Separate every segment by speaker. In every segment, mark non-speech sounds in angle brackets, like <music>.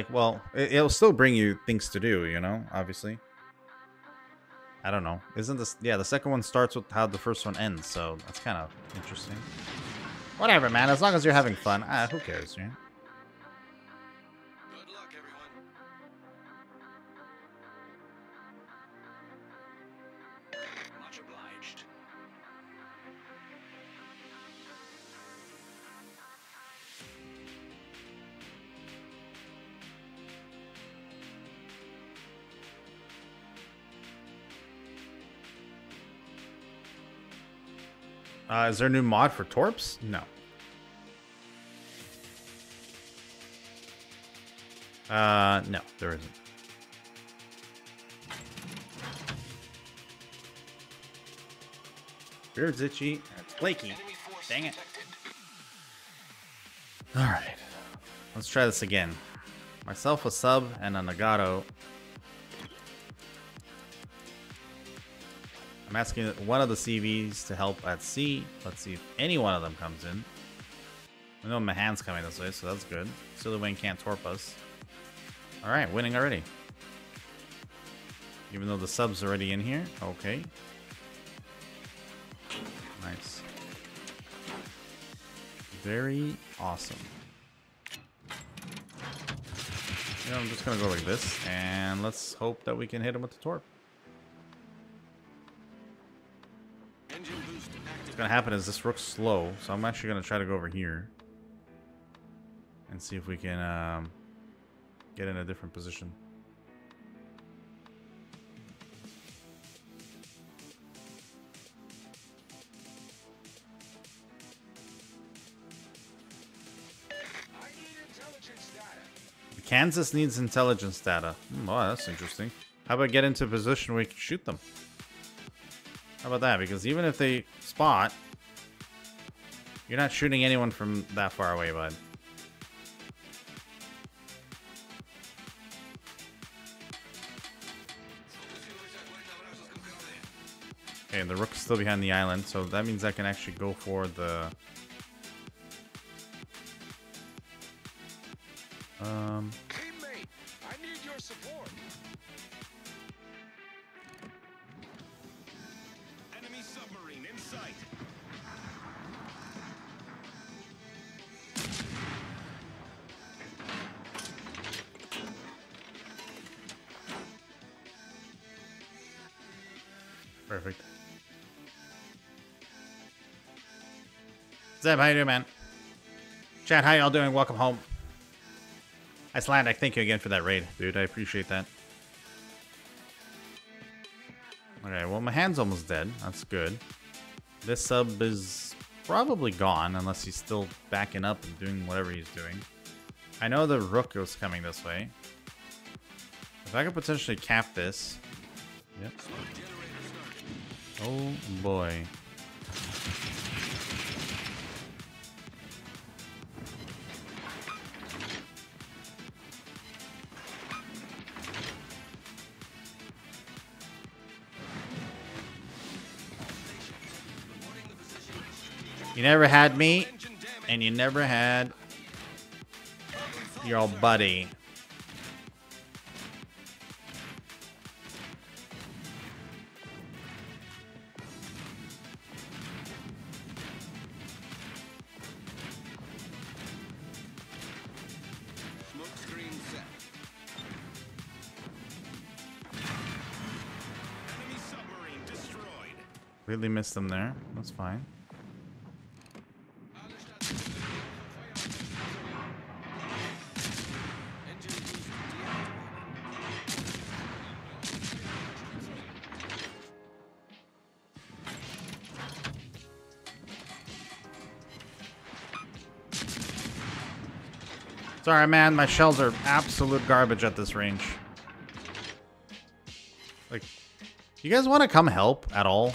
Speaker 1: Like, well, it, it'll still bring you things to do, you know, obviously. I don't know. Isn't this... Yeah, the second one starts with how the first one ends, so that's kind of interesting. Whatever, man. As long as you're having fun. Ah, who cares, Uh, is there a new mod for Torps? No. Uh, no, there isn't. Beard's itchy. It's flaky. Dang it. Alright. Let's try this again. Myself a sub and a Nagato. I'm asking one of the CVs to help at C. Let's see if any one of them comes in. I know Mahan's coming this way, so that's good. Silly Wayne can't torp us. Alright, winning already. Even though the sub's already in here. Okay. Nice. Very awesome. Yeah, I'm just gonna go like this, and let's hope that we can hit him with the torp.
Speaker 2: Activated.
Speaker 1: gonna happen is this rook's slow, so I'm actually gonna try to go over here and see if we can um, get in a different position. Kansas needs intelligence data. Oh, that's interesting. How about get into a position where we can shoot them? How about that? Because even if they spot, you're not shooting anyone from that far away, bud. Okay, and the rook's still behind the island, so that means I can actually go for the... Um, Perfect. Zeb, how you doing, man? Chad, how y'all doing? Welcome home. Icelandic, thank you again for that raid, dude. I appreciate that. Okay, well, Mahan's almost dead. That's good. This sub is probably gone, unless he's still backing up and doing whatever he's doing. I know the rook was coming this way. If I could potentially cap this. Yep. Oh boy. You never had me, and you never had your old buddy. Completely missed them there. That's fine. Sorry, man. My shells are absolute garbage at this range. Like, you guys want to come help at all?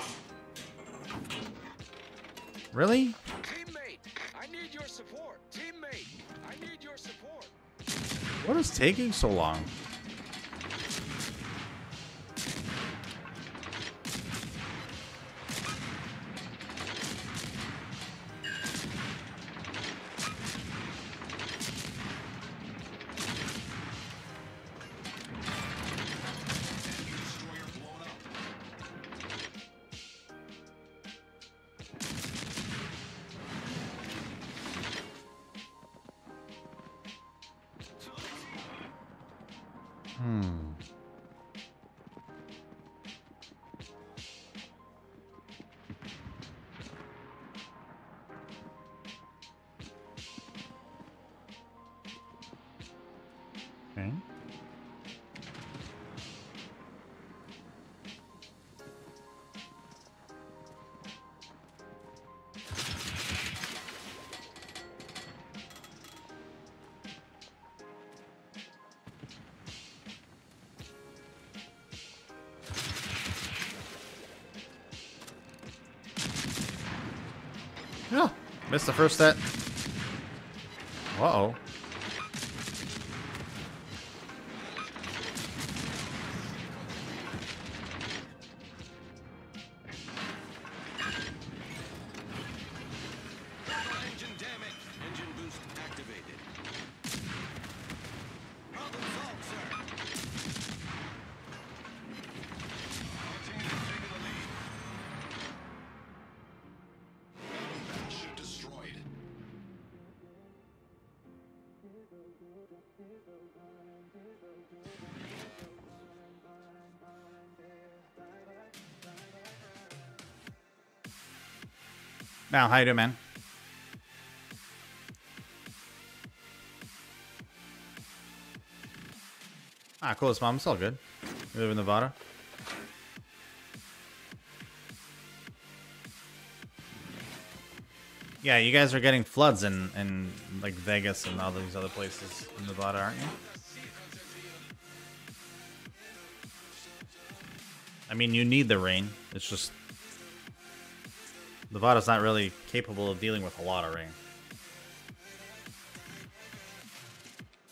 Speaker 1: Really?
Speaker 2: Teammate, I need your support. Teammate, I need your support.
Speaker 1: What is taking so long? Okay. Missed the first set. Uh-oh. Now, how you doing, man? Ah, cool, it's mom. It's all good. You live in Nevada? Yeah, you guys are getting floods in, in like Vegas and all these other places in Nevada, aren't you? I mean, you need the rain. It's just Nevada's not really capable of dealing with a lot of rain.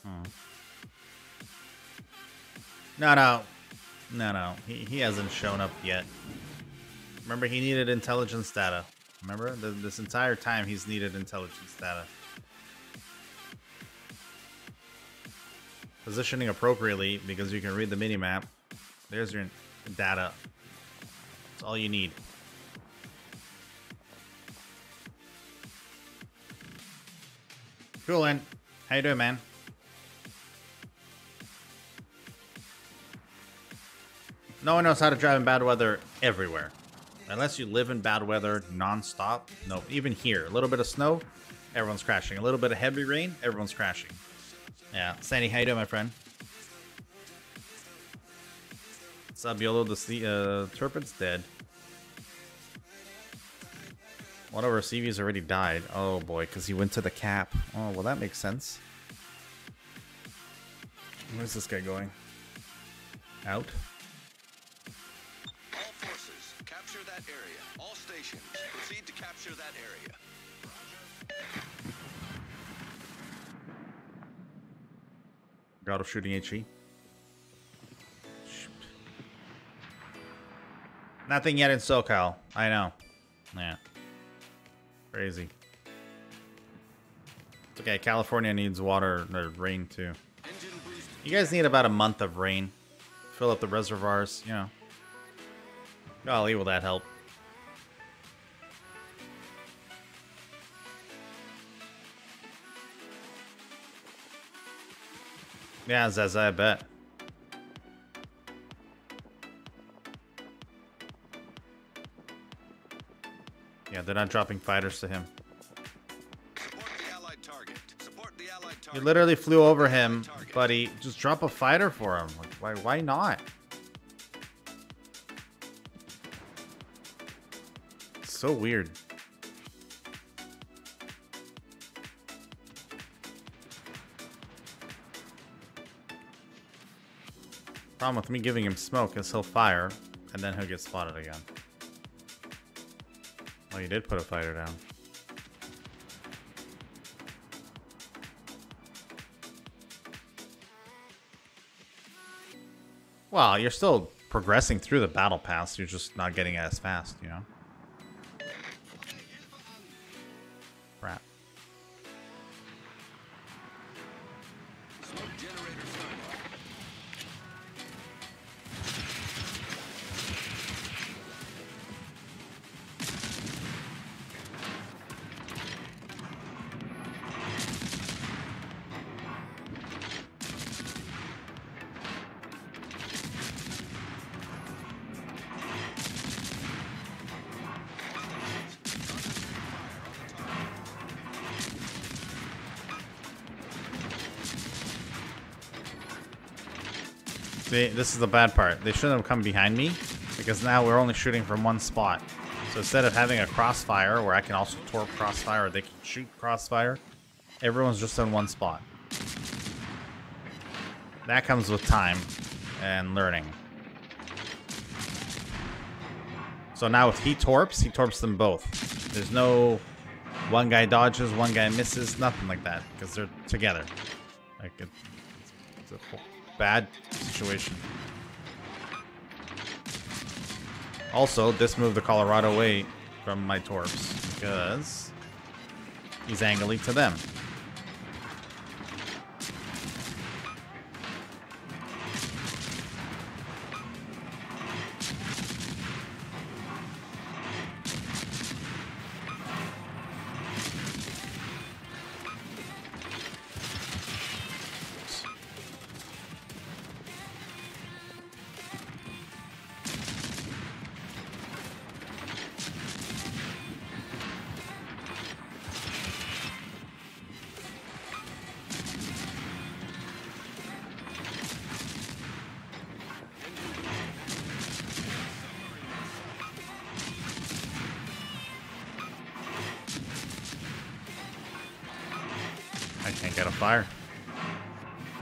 Speaker 1: Hmm. No, no. No, no. He, he hasn't shown up yet. Remember, he needed intelligence data. Remember? The, this entire time, he's needed intelligence data. Positioning appropriately, because you can read the minimap. There's your data. That's all you need. Coolin. How you doing, man? No one knows how to drive in bad weather everywhere. Unless you live in bad weather non-stop. No, even here. A little bit of snow, everyone's crashing. A little bit of heavy rain, everyone's crashing. Yeah. Sandy, how you doing, my friend? Up, YOLO? The sea, uh, dead. One of our CVs already died. Oh boy, because he went to the cap. Oh, well, that makes sense. Where's this guy going? Out?
Speaker 2: Capture that area. All stations, proceed to capture that area.
Speaker 1: God of shooting HE. Nothing yet in SoCal. I know. Yeah. Crazy. It's okay. California needs water or rain too. You guys need about a month of rain. Fill up the reservoirs, you know. Golly, will that help? Yeah, Zaza, I bet. Yeah, they're not dropping fighters to him.
Speaker 2: Support the allied target. Support the allied
Speaker 1: You literally flew over him, buddy. Just drop a fighter for him. Like, why? Why not? So weird. Problem with me giving him smoke is he'll fire, and then he'll get spotted again. Oh, you did put a fighter down. Well, you're still progressing through the battle pass. You're just not getting as fast, you know? This is the bad part. They shouldn't have come behind me because now we're only shooting from one spot. So instead of having a crossfire where I can also torp crossfire or they can shoot crossfire, everyone's just in one spot. That comes with time and learning. So now if he torps, he torps them both. There's no one guy dodges, one guy misses, nothing like that because they're together. Like it, it's a bad situation. Also, this moved the Colorado away from my torps because he's angling to them. I can't get a fire.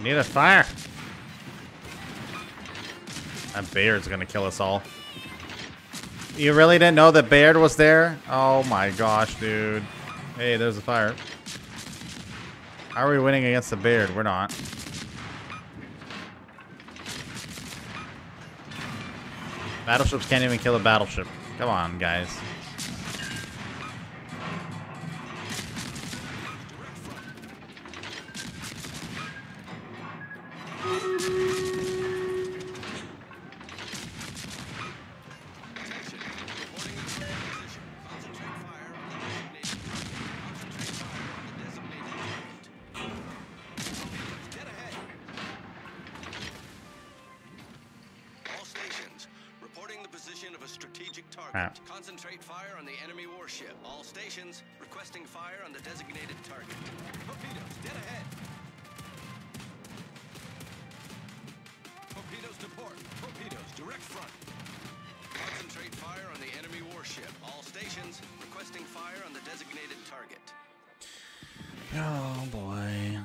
Speaker 1: Need a fire. That Bayard's gonna kill us all. You really didn't know that Bayard was there? Oh my gosh, dude. Hey, there's a fire. How are we winning against the Bayard? We're not. Battleships can't even kill a battleship. Come on, guys.
Speaker 2: Reporting the position of a strategic target.
Speaker 1: Alright.
Speaker 2: Concentrate fire on the enemy warship. All stations, requesting fire on the designated target. Torpedoes, dead ahead. Torpedoes to port. Torpedoes, direct front. Concentrate fire on the enemy warship. All stations, requesting fire on the designated target.
Speaker 1: Oh boy.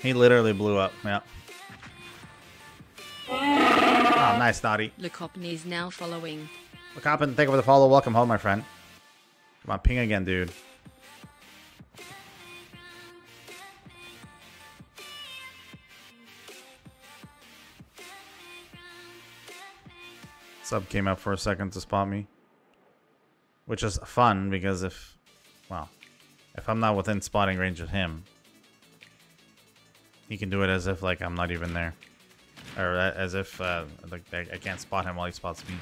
Speaker 1: He literally blew up. Yeah. Oh, nice, Naughty.
Speaker 3: Le Copney is now following.
Speaker 1: Up and thank you for the follow. Welcome home, my friend. Come on, ping again, dude. Sub came up for a second to spot me. Which is fun because if, well, if I'm not within spotting range of him, he can do it as if like I'm not even there. Or as if uh, like I I can't spot him while he spots me.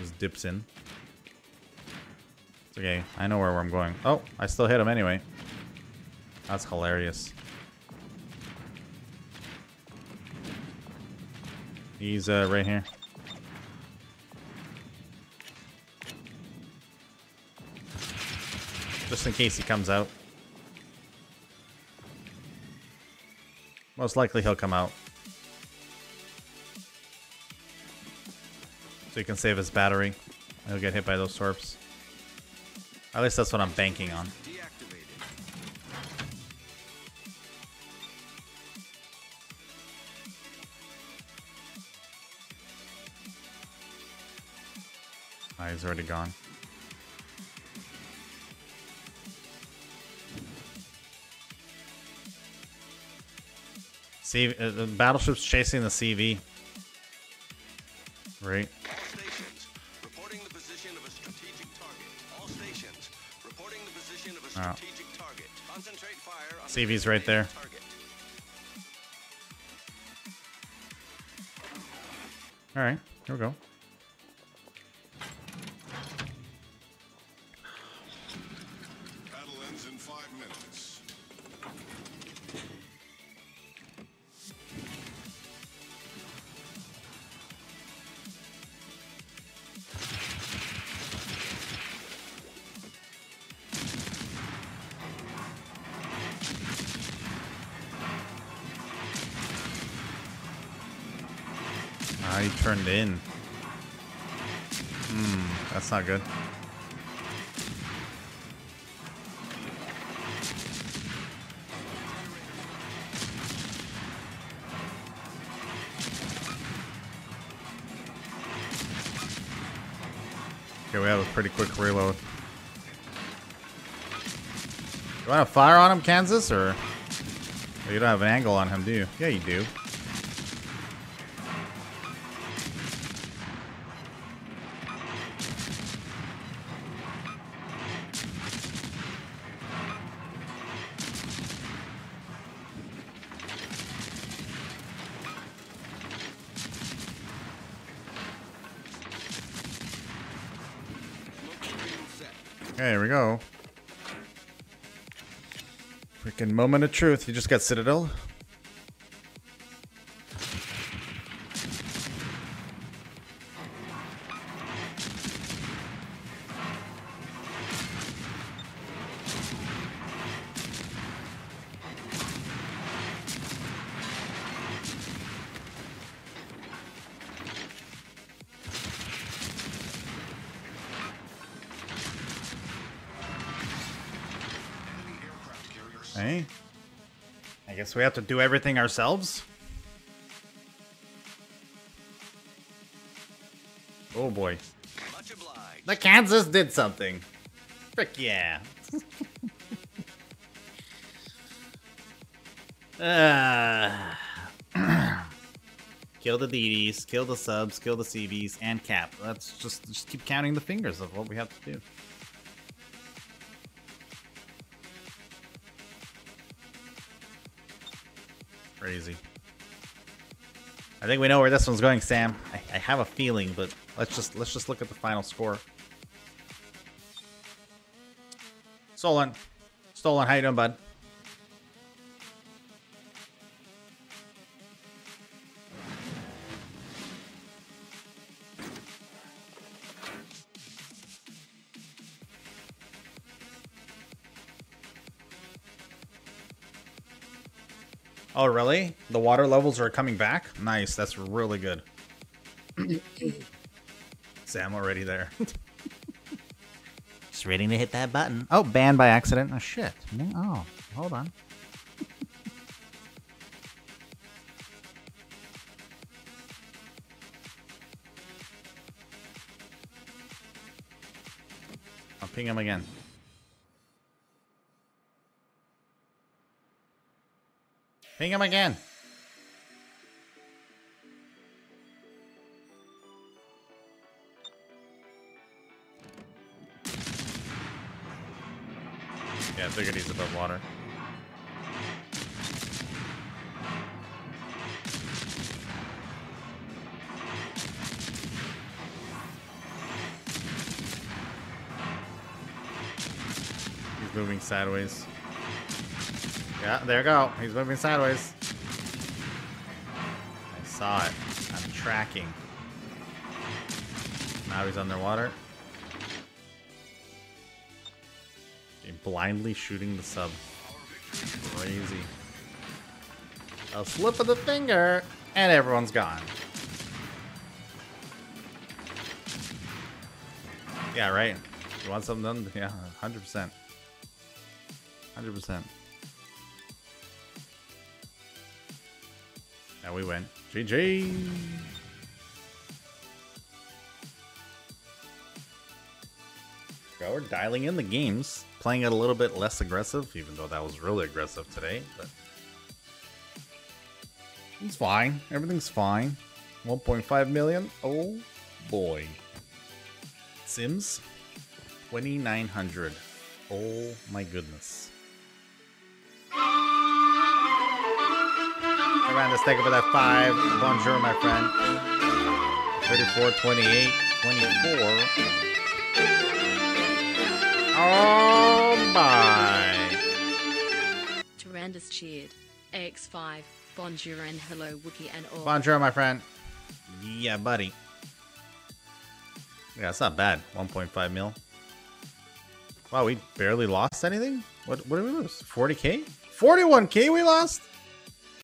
Speaker 1: Just dips in. It's okay. I know where I'm going. Oh, I still hit him anyway. That's hilarious. He's uh, right here. Just in case he comes out. Most likely he'll come out. So he can save his battery. He'll get hit by those torps. At least that's what I'm banking on. Ah, he's already gone. See, uh, the battleship's chasing the CV. Right. CV's right there. All right, here we go. He turned in. Hmm, that's not good. Okay, we have a pretty quick reload. You want to fire on him, Kansas, or oh, you don't have an angle on him, do you? Yeah, you do. Okay, here we go. Freaking moment of truth. You just got Citadel. Hey. I guess we have to do everything ourselves. Oh boy. The Kansas did something. Frick yeah. <laughs> uh, <clears throat> kill the DDs, kill the subs, kill the CBs, and cap. Let's just just keep counting the fingers of what we have to do. Crazy. I think we know where this one's going, Sam. I, I have a feeling, but let's just let's just look at the final score. Stolen. Stolen, how you doing, bud? Oh, really? The water levels are coming back? Nice, that's really good. <coughs> Sam already there. Just waiting to hit that button. Oh, banned by accident. Oh, shit. Oh, hold on. I'll ping him again. Ping him again. Yeah, I figured he's above water. He's moving sideways. Yeah, there you go. He's moving sideways. I saw it. I'm tracking. Now he's underwater. Blindly shooting the sub. Crazy. A slip of the finger, and everyone's gone. Yeah, right. You want something done? Yeah, 100%. 100%. Now we win. GG. Well, we're dialing in the games, playing it a little bit less aggressive, even though that was really aggressive today. But it's fine. Everything's fine. 1.5 million. Oh boy. Sims 2900. Oh my goodness. Miranda, thank you for that five. Bonjour, my friend. 34, 28, 24. Oh my.
Speaker 3: Tyrandus cheered. AX5, bonjour and hello, Wookie and all.
Speaker 1: Bonjour, my friend. Yeah, buddy. Yeah, it's not bad. 1.5 mil. Wow, we barely lost anything? What, what did we lose? 40k? 41k we lost?